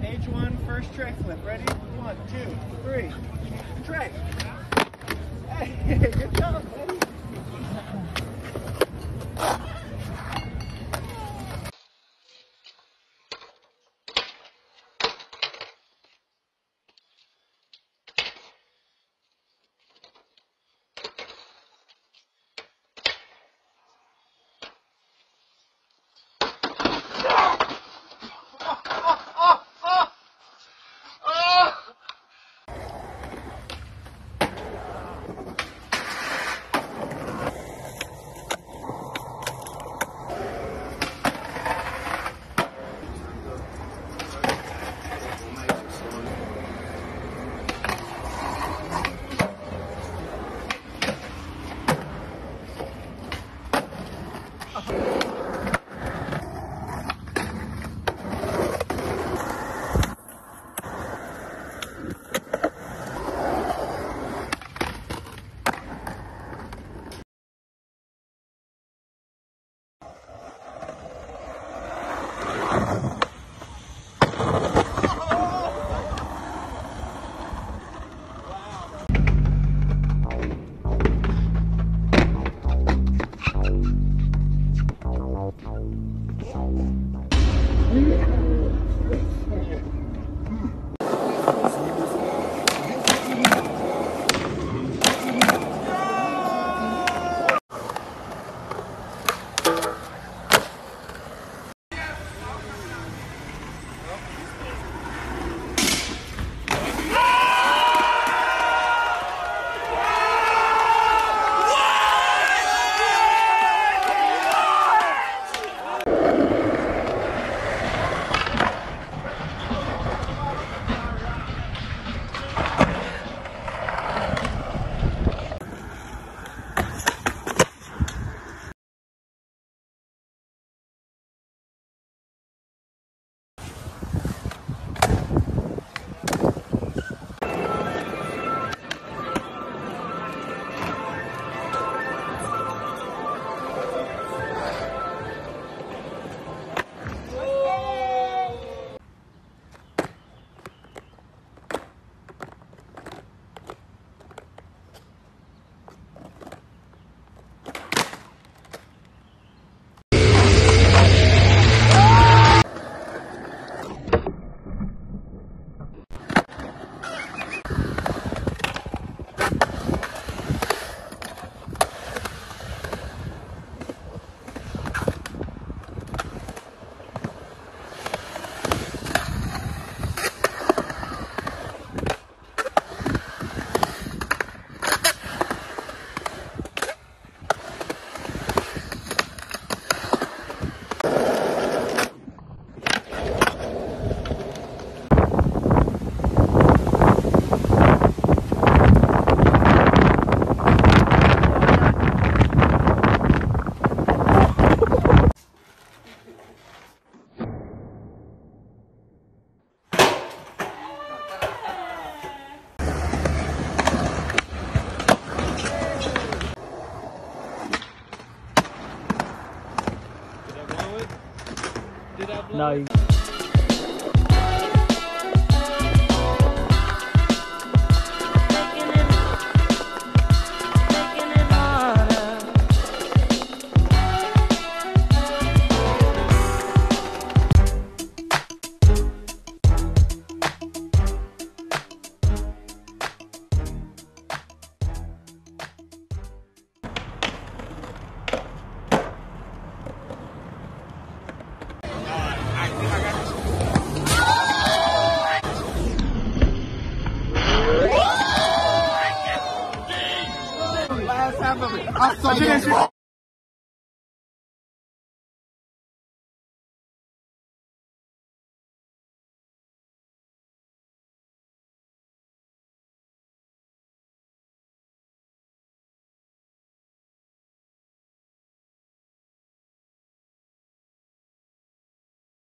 Page one, first tre flip. Ready? One, two, three. Tray. Hey, good job, No. 啊，这件事。